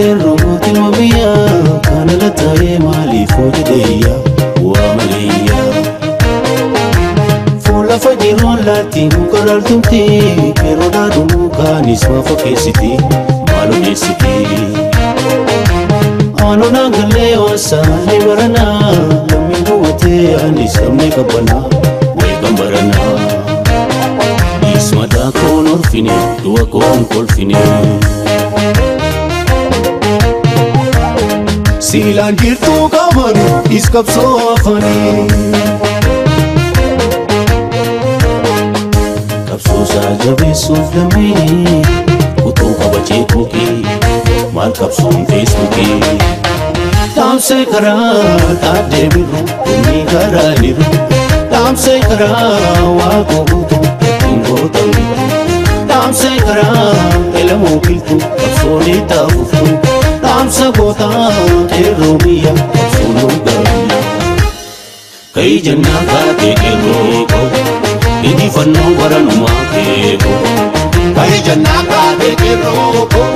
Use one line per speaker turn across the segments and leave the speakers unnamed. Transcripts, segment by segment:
Rootiin roobootiin moobiyyaa Kana la taa'ee maaliif hoji deeyyaa Waa maleeyyaa Fuula fajiroon laatti muka laaltumti Yeroo dhaadhu mukaanis maafa keessiti Maal ogeessiti Aanoo naangallee waasa ni baranaa Namni duwwatee anis namni qabbanaa Weekan baranaa Ismataa koon orfine du'a koon kolfine Siilaan girtuu qaban is qabsoo afanii. Qabsoosaa jabeessuuf damee utuu kabajee tuqee maal qabsoon feesbuukee. Dhaamsee karaa dhaadeemiru inni karaa niru dhaamsee karaa waa googuutu ittiin gootamiru dhaamsee karaa elamuu biltu qabsoolee taa'uuf tuqu. dhaamsaboota teeroo biyya fuuluu barummaa. Ka'ii jannaa kaatee teeroo qabu injifannoo baranummaa keeku. Ka'ii jannaa kaatee teeroo qabu.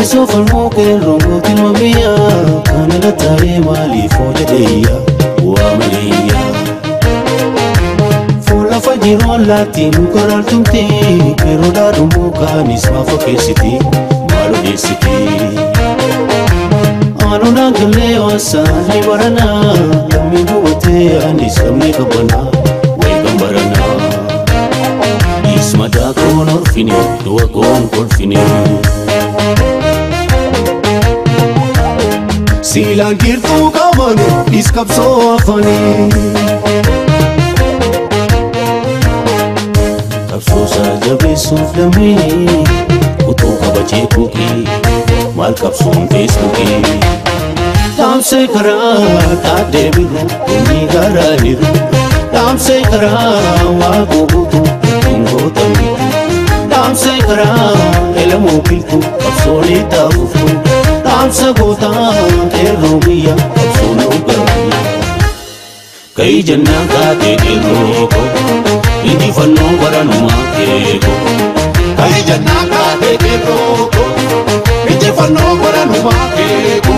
Ani sofar mokin rungu kilomiya Kana na tare mali fo da daya Wa mariya Fula fajiro lati mukarar tumte Kero da dumuka nisma fo kesiti Malo desiti Anu na. Gale wasa ni barana Lami buwate anis kamne kabana Wai gambarana Isma da konor fini, dua kon kon fini koon kolfine. Siilaan jirtuu qabanu iskabsoo afanii. Qabsoosaa jabeessuuf lammii utuu kabajee kuukii maal qabsoon feesbuukii. Dhaamsee karaa dhaabdee birru kunni garaa liru. Dhaamsee karaa waa googuutu ittiin gootamni. पाल सघो रोगिया सोनो कई दे खाते दिलो को इनी फनो वरण माके को कई जन्ना जना खाते दिलो को इनी फनो वरण माके को।